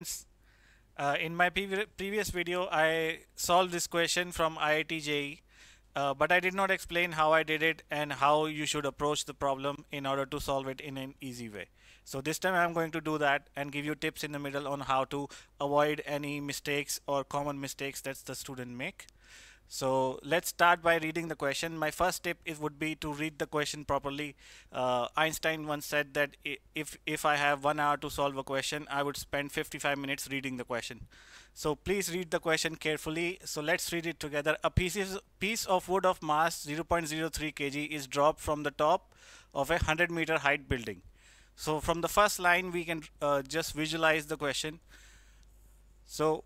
Uh, in my previ previous video, I solved this question from IIT JEE, uh, but I did not explain how I did it and how you should approach the problem in order to solve it in an easy way. So this time I'm going to do that and give you tips in the middle on how to avoid any mistakes or common mistakes that the student make. So let's start by reading the question. My first tip it would be to read the question properly. Uh, Einstein once said that if if I have one hour to solve a question, I would spend 55 minutes reading the question. So please read the question carefully. So let's read it together. A piece piece of wood of mass 0.03 kg is dropped from the top of a 100 meter height building. So from the first line, we can uh, just visualize the question. So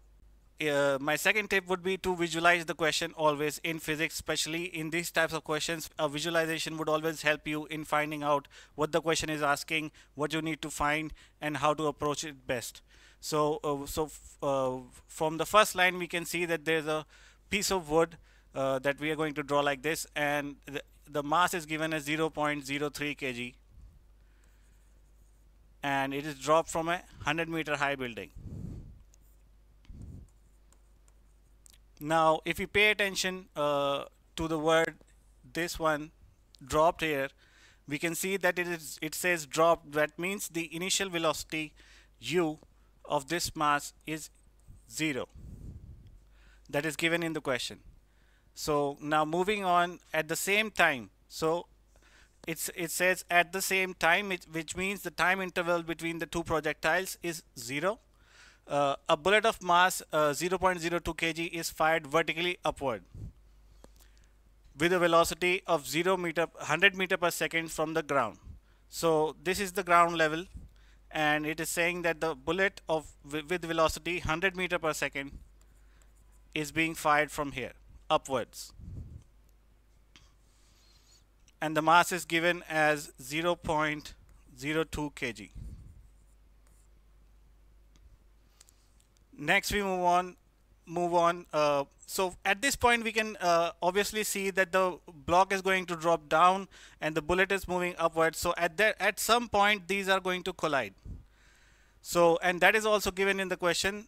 uh, my second tip would be to visualize the question always in physics, especially in these types of questions. A visualization would always help you in finding out what the question is asking, what you need to find, and how to approach it best. So, uh, so uh, from the first line, we can see that there's a piece of wood uh, that we are going to draw like this, and the, the mass is given as 0.03 kg, and it is dropped from a 100 meter high building. Now, if you pay attention uh, to the word, this one dropped here, we can see that it is it says dropped. That means the initial velocity u of this mass is zero. That is given in the question. So now moving on at the same time. So it's it says at the same time, it, which means the time interval between the two projectiles is zero uh, a bullet of mass uh, 0.02 kg is fired vertically upward with a velocity of 0 meter 100 meter per second from the ground. So this is the ground level and it is saying that the bullet of with velocity 100 meter per second is being fired from here upwards. And the mass is given as 0.02 kg next we move on move on uh, so at this point we can uh, obviously see that the block is going to drop down and the bullet is moving upwards so at that at some point these are going to collide. So and that is also given in the question.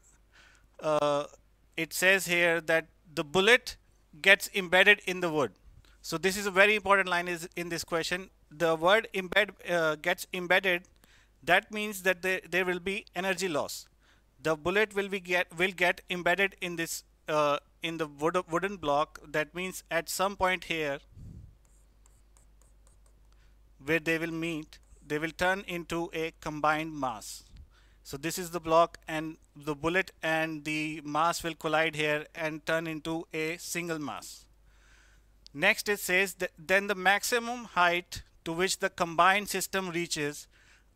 Uh, it says here that the bullet gets embedded in the wood so this is a very important line is in this question. The word embed uh, gets embedded. That means that there, there will be energy loss the bullet will be get will get embedded in this uh, in the wood, wooden block. That means at some point here where they will meet they will turn into a combined mass. So this is the block and the bullet and the mass will collide here and turn into a single mass. Next it says that then the maximum height to which the combined system reaches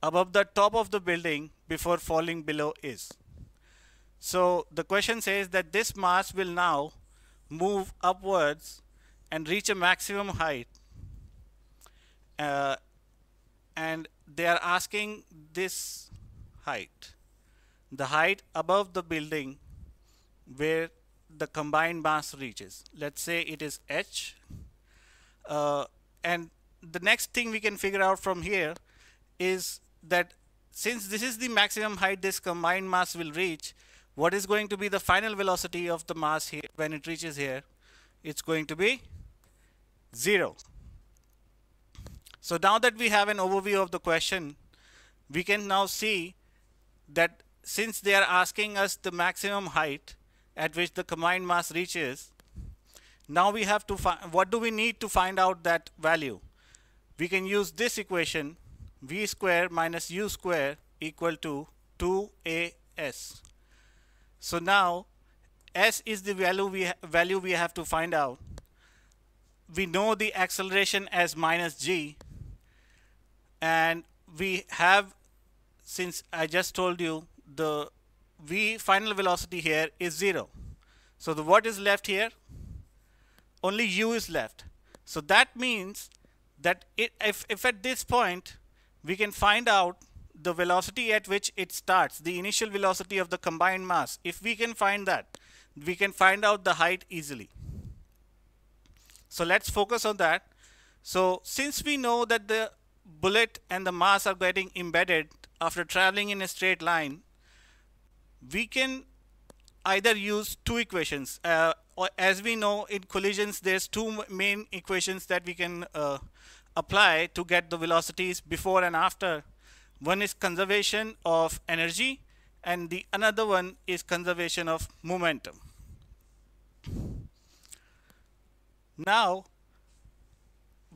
above the top of the building before falling below is so the question says that this mass will now move upwards and reach a maximum height. Uh, and they are asking this height, the height above the building where the combined mass reaches. Let's say it is h. Uh, and the next thing we can figure out from here is that since this is the maximum height this combined mass will reach, what is going to be the final velocity of the mass here when it reaches here? It's going to be 0. So now that we have an overview of the question, we can now see that since they are asking us the maximum height at which the combined mass reaches, now we have to find, what do we need to find out that value? We can use this equation, v square minus u square equal to 2as. So now s is the value we value we have to find out. We know the acceleration as minus g and we have since I just told you the v final velocity here is 0. So the what is left here? Only u is left. So that means that it, if, if at this point we can find out the velocity at which it starts, the initial velocity of the combined mass, if we can find that, we can find out the height easily. So let's focus on that. So since we know that the bullet and the mass are getting embedded after traveling in a straight line, we can either use two equations. Uh, as we know in collisions, there's two main equations that we can uh, apply to get the velocities before and after. One is conservation of energy and the another one is conservation of momentum. Now,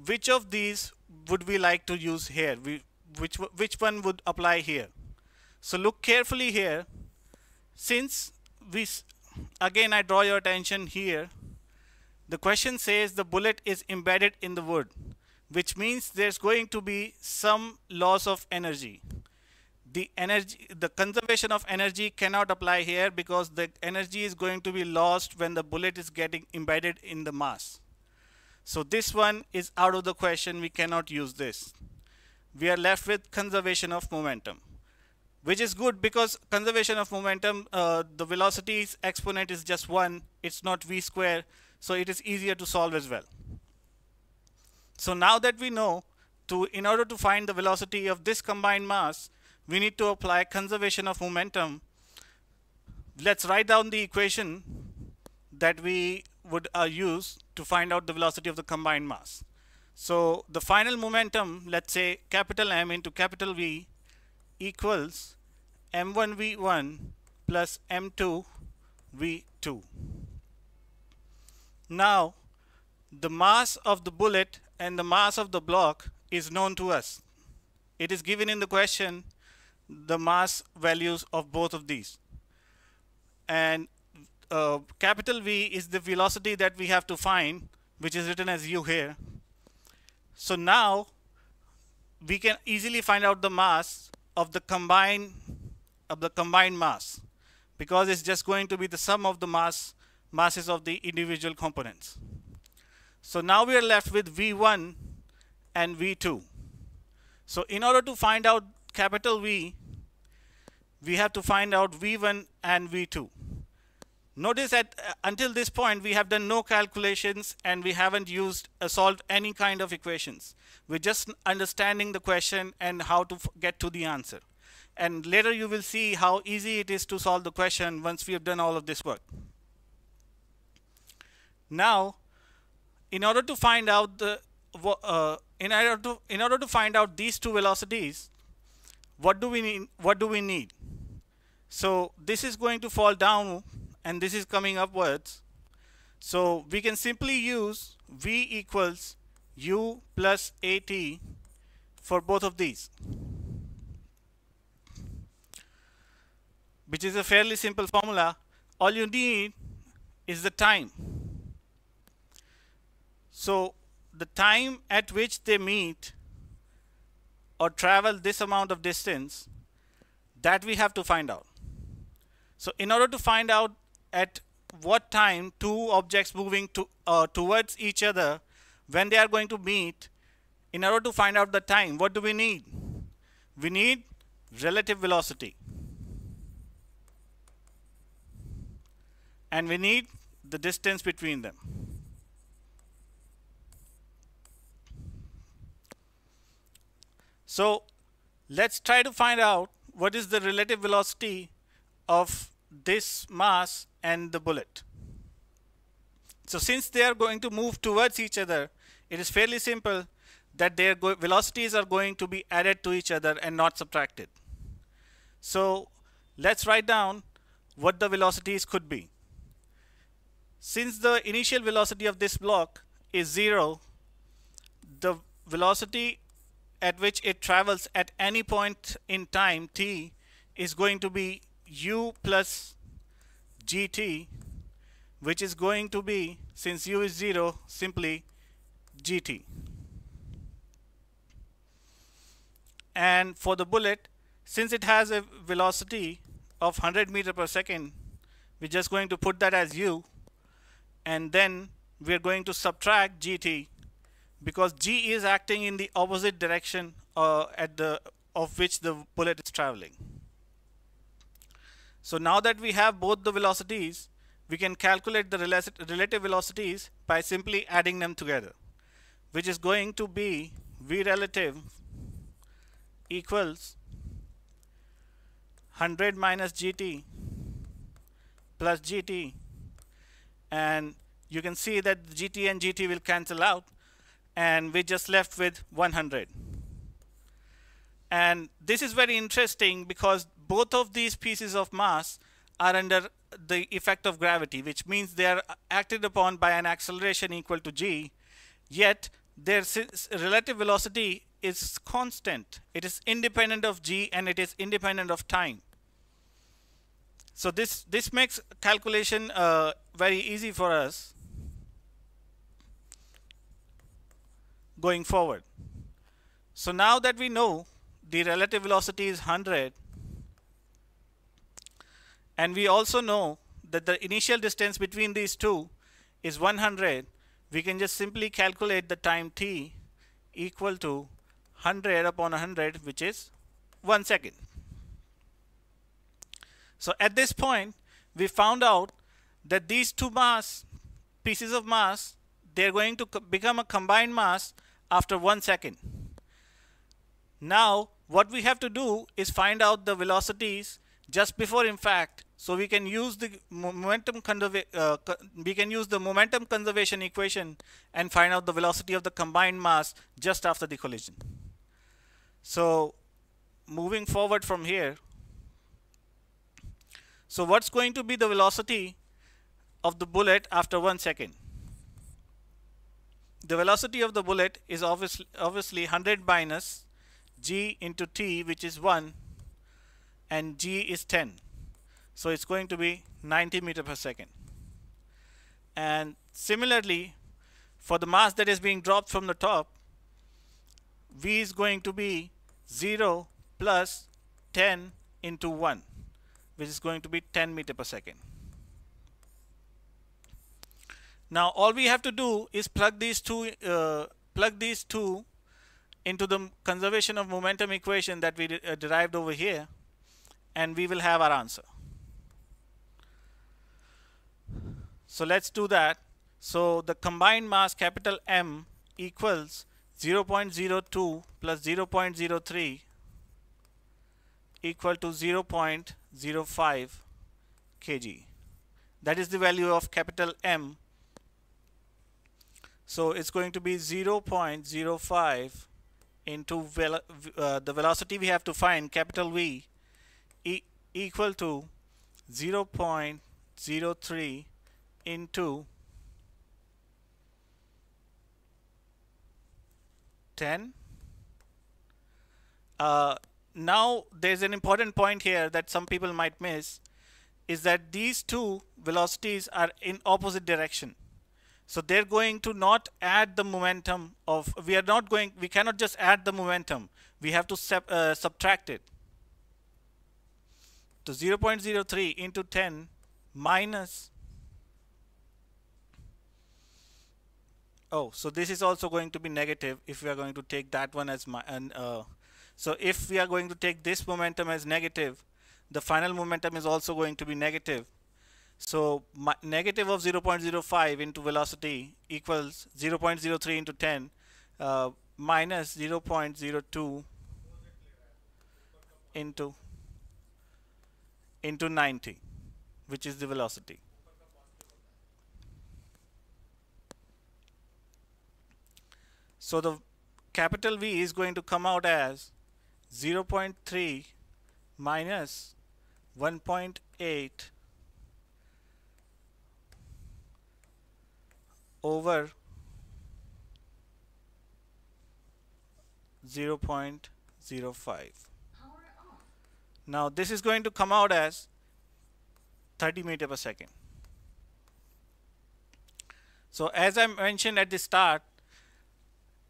which of these would we like to use here? We, which, which one would apply here? So look carefully here. Since we, again I draw your attention here, the question says the bullet is embedded in the wood, which means there's going to be some loss of energy. The energy, the conservation of energy cannot apply here because the energy is going to be lost when the bullet is getting embedded in the mass. So this one is out of the question. We cannot use this. We are left with conservation of momentum, which is good because conservation of momentum, uh, the velocity exponent is just one. It's not v square. So it is easier to solve as well. So now that we know to in order to find the velocity of this combined mass, we need to apply conservation of momentum. Let's write down the equation that we would uh, use to find out the velocity of the combined mass. So the final momentum, let's say capital M into capital V equals m1v1 plus m2v2. Now the mass of the bullet and the mass of the block is known to us. It is given in the question the mass values of both of these. And uh, capital V is the velocity that we have to find, which is written as u here. So now we can easily find out the mass of the combined of the combined mass because it's just going to be the sum of the mass masses of the individual components. So now we are left with V1 and V2. So in order to find out capital V, we have to find out V1 and V2. Notice that uh, until this point we have done no calculations and we haven't used uh, solved any kind of equations. We're just understanding the question and how to get to the answer. And later you will see how easy it is to solve the question once we have done all of this work. Now, in order to find out the uh, in order to in order to find out these two velocities, what do we need? What do we need? So this is going to fall down and this is coming upwards. So we can simply use V equals U plus AT for both of these. Which is a fairly simple formula. All you need is the time. So the time at which they meet or travel this amount of distance that we have to find out. So in order to find out at what time two objects moving to, uh, towards each other when they are going to meet in order to find out the time what do we need? We need relative velocity. And we need the distance between them so let's try to find out what is the relative velocity of this mass and the bullet. So since they are going to move towards each other, it is fairly simple that their velocities are going to be added to each other and not subtracted. So let's write down what the velocities could be. Since the initial velocity of this block is zero, the velocity at which it travels at any point in time t is going to be u plus gt which is going to be since u is 0 simply gt and for the bullet since it has a velocity of 100 meter per second we're just going to put that as u and then we're going to subtract gt because g is acting in the opposite direction uh, at the of which the bullet is traveling. So now that we have both the velocities, we can calculate the relative velocities by simply adding them together, which is going to be V relative equals 100 minus GT plus gt and you can see that gt and gt will cancel out and we're just left with 100 and this is very interesting because both of these pieces of mass are under the effect of gravity which means they are acted upon by an acceleration equal to g yet their relative velocity is constant. It is independent of g and it is independent of time. So this this makes calculation uh, very easy for us going forward. So now that we know the relative velocity is 100 and we also know that the initial distance between these two is 100 we can just simply calculate the time t equal to 100 upon 100 which is 1 second. So at this point we found out that these two mass pieces of mass they're going to become a combined mass after one second. Now what we have to do is find out the velocities just before impact so we can use the momentum uh, we can use the momentum conservation equation and find out the velocity of the combined mass just after the collision. So moving forward from here so what's going to be the velocity of the bullet after one second the velocity of the bullet is obviously obviously 100 minus g into t which is 1 and g is 10 so it's going to be 90 meter per second. And similarly for the mass that is being dropped from the top v is going to be 0 plus 10 into 1 which is going to be 10 meter per second now all we have to do is plug these two uh, plug these two into the conservation of momentum equation that we uh, derived over here and we will have our answer. So let's do that. So the combined mass capital M equals 0.02 plus 0.03 equal to 0.05 kg. That is the value of capital M. So it's going to be 0.05 into vel uh, the velocity we have to find capital V e equal to 0 0.03 into 10 uh, now there's an important point here that some people might miss is that these two velocities are in opposite direction so they're going to not add the momentum of, we are not going, we cannot just add the momentum. We have to uh, subtract it. So 0.03 into 10 minus, oh, so this is also going to be negative if we are going to take that one as my, and, uh, so if we are going to take this momentum as negative, the final momentum is also going to be negative. So negative of 0.05 into velocity equals 0.03 into 10 uh, minus 0.02 into into 90 which is the velocity. So the capital V is going to come out as 0.3 minus 1.8 over 0.05 now this is going to come out as 30 meter per second. So as I mentioned at the start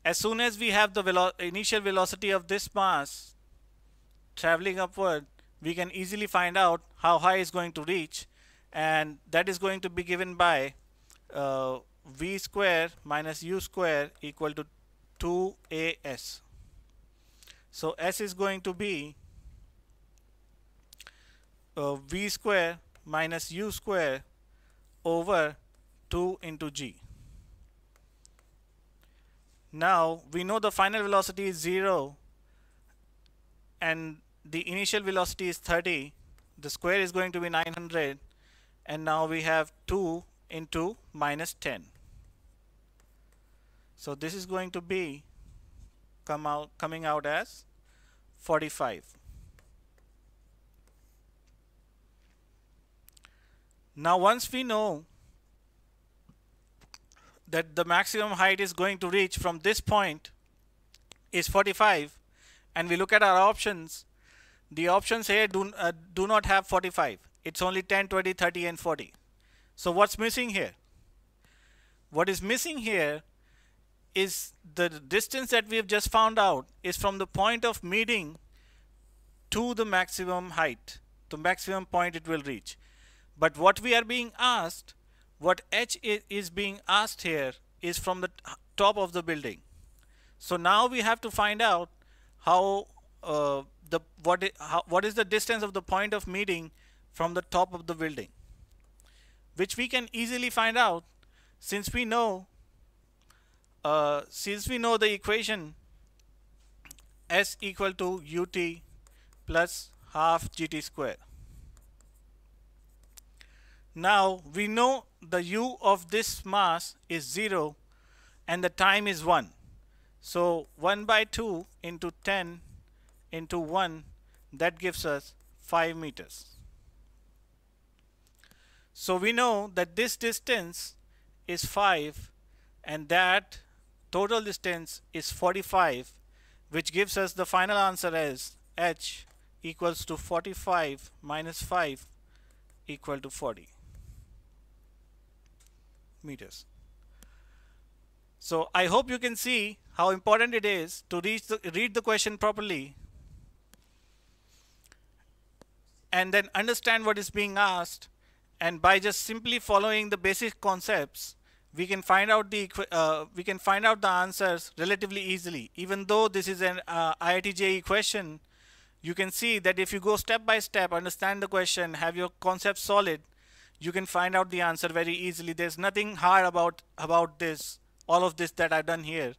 as soon as we have the velo initial velocity of this mass traveling upward we can easily find out how high is going to reach and that is going to be given by uh, v square minus u square equal to 2as. So s is going to be uh, v square minus u square over 2 into g. Now we know the final velocity is 0 and the initial velocity is 30. The square is going to be 900 and now we have 2 into minus 10 so this is going to be come out coming out as 45 now once we know that the maximum height is going to reach from this point is 45 and we look at our options the options here do, uh, do not have 45 it's only 10 20 30 and 40 so what's missing here? What is missing here is the distance that we have just found out is from the point of meeting to the maximum height. The maximum point it will reach. But what we are being asked what h is being asked here is from the top of the building. So now we have to find out how uh, the what how, what is the distance of the point of meeting from the top of the building. Which we can easily find out since we know uh, since we know the equation s equal to ut plus half gt square now we know the u of this mass is 0 and the time is 1 so 1 by 2 into 10 into 1 that gives us 5 meters. So we know that this distance is 5 and that total distance is 45 which gives us the final answer as h equals to 45 minus 5 equal to 40 meters. So I hope you can see how important it is to the, read the question properly and then understand what is being asked and by just simply following the basic concepts we can find out the uh, we can find out the answers relatively easily. Even though this is an uh, IIT JEE question you can see that if you go step by step understand the question have your concepts solid you can find out the answer very easily. There's nothing hard about about this all of this that I've done here.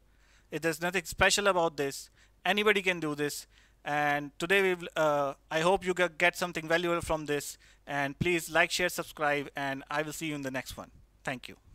There's nothing special about this. Anybody can do this. And today we uh, I hope you get something valuable from this. And please like share subscribe and I will see you in the next one. Thank you